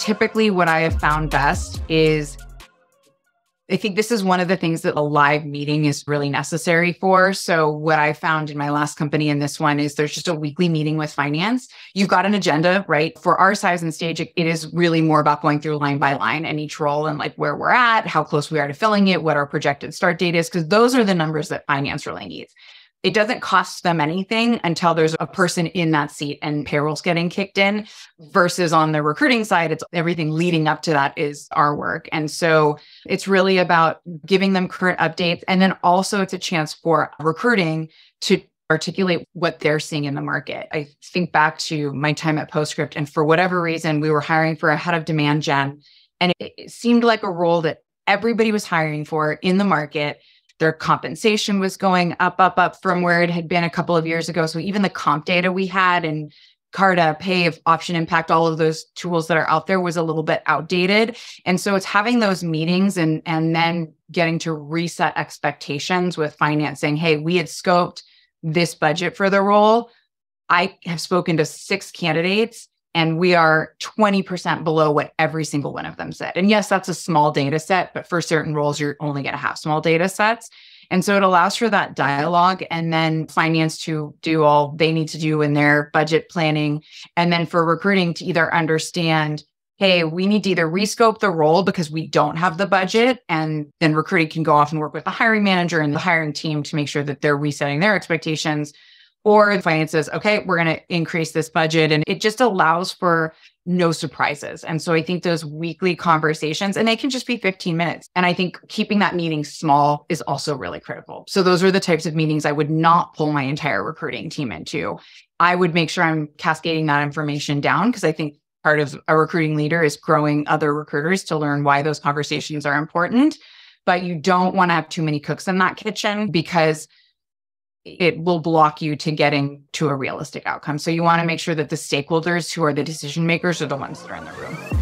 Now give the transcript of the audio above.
typically what I have found best is I think this is one of the things that a live meeting is really necessary for. So, what I found in my last company and this one is there's just a weekly meeting with finance. You've got an agenda, right? For our size and stage, it is really more about going through line by line and each role and like where we're at, how close we are to filling it, what our projected start date is, because those are the numbers that finance really needs it doesn't cost them anything until there's a person in that seat and payroll's getting kicked in versus on the recruiting side it's everything leading up to that is our work. And so it's really about giving them current updates. And then also it's a chance for recruiting to articulate what they're seeing in the market. I think back to my time at Postscript and for whatever reason we were hiring for a head of demand gen and it, seemed like a role that everybody was hiring for in the market their compensation was going up, up, up from where it had been a couple of years ago. So even the comp data we had and Carta, Pave, Option Impact, all of those tools that are out there was a little bit outdated. And so it's having those meetings and and then getting to reset expectations with financing. Hey, we had scoped this budget for the role. I have spoken to six candidates and we are 20% below what every single one of them said. And yes, that's a small data set, but for certain roles, you're only going to have small data sets. And so it allows for that dialogue and then finance to do all they need to do in their budget planning. And then for recruiting to either understand, hey, we need to either rescope the role because we don't have the budget. And then recruiting can go off and work with the hiring manager and the hiring team to make sure that they're resetting their expectations or finance says, okay, we're going to increase this budget. And it just allows for no surprises. And so I think those weekly conversations, and they can just be 15 minutes. And I think keeping that meeting small is also really critical. So those are the types of meetings I would not pull my entire recruiting team into. I would make sure I'm cascading that information down because I think part of a recruiting leader is growing other recruiters to learn why those conversations are important. But you don't want to have too many cooks in that kitchen because it will block you to getting to a realistic outcome. So you want to make sure that the stakeholders who are the decision makers are the ones that are in the room.